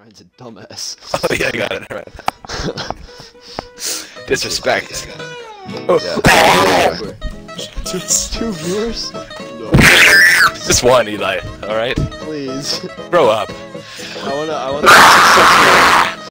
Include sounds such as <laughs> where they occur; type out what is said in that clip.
Ryan's a dumbass. <laughs> Oh yeah, I got it. Right. <laughs> Disrespect. Oh. <laughs> Two viewers? Just one, Eli. All right. Please. Grow up. I wanna. I wanna.